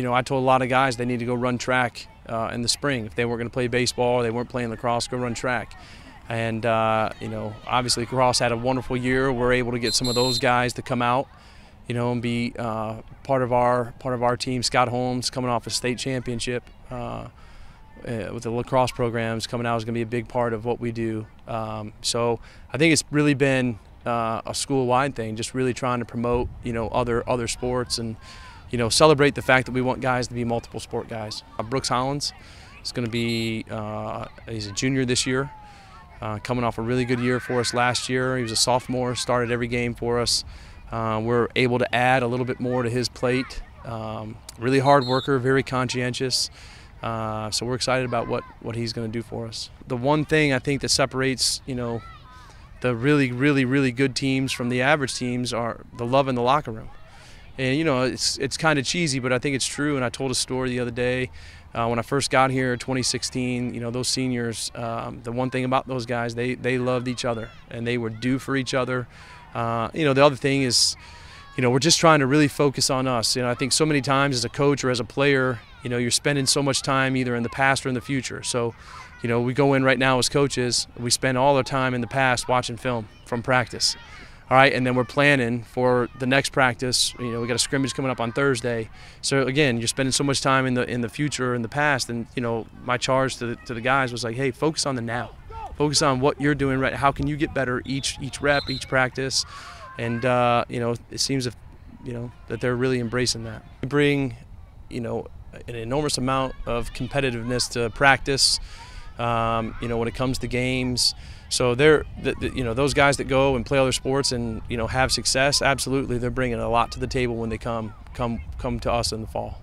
you know, I told a lot of guys they need to go run track uh, in the spring. If they weren't going to play baseball or they weren't playing lacrosse, go run track. And, uh, you know, obviously lacrosse had a wonderful year. We're able to get some of those guys to come out, you know, and be uh, part of our part of our team. Scott Holmes coming off a state championship uh, uh, with the lacrosse programs coming out is going to be a big part of what we do. Um, so I think it's really been uh, a school-wide thing, just really trying to promote, you know, other other sports and, you know, celebrate the fact that we want guys to be multiple sport guys. Uh, Brooks Hollins is going to be, uh, he's a junior this year, uh, coming off a really good year for us last year. He was a sophomore, started every game for us. Uh, we're able to add a little bit more to his plate. Um, really hard worker, very conscientious. Uh, so we're excited about what, what he's going to do for us. The one thing I think that separates, you know, the really, really, really good teams from the average teams are the love in the locker room. And you know, it's it's kind of cheesy, but I think it's true. And I told a story the other day uh, when I first got here, 2016. You know, those seniors. Um, the one thing about those guys, they they loved each other and they were due for each other. Uh, you know, the other thing is, you know, we're just trying to really focus on us. You know, I think so many times as a coach or as a player, you know, you're spending so much time either in the past or in the future. So, you know, we go in right now as coaches, we spend all our time in the past watching film from practice. All right, and then we're planning for the next practice. You know, we got a scrimmage coming up on Thursday. So again, you're spending so much time in the in the future, in the past, and you know, my charge to the, to the guys was like, hey, focus on the now. Focus on what you're doing right. How can you get better each each rep, each practice, and uh, you know, it seems if you know that they're really embracing that. Bring, you know, an enormous amount of competitiveness to practice. Um, you know, when it comes to games. So they're, the, the, you know, those guys that go and play other sports and you know have success. Absolutely, they're bringing a lot to the table when they come come come to us in the fall.